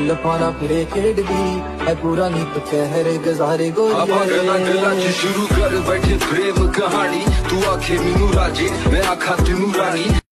लपाना फिरे खेड है पूरा नीत कहरे गजारे गो शुरू कर बैठे प्रेम कहानी। तू आखे मीनू राजे मैं आखा तीनू रानी।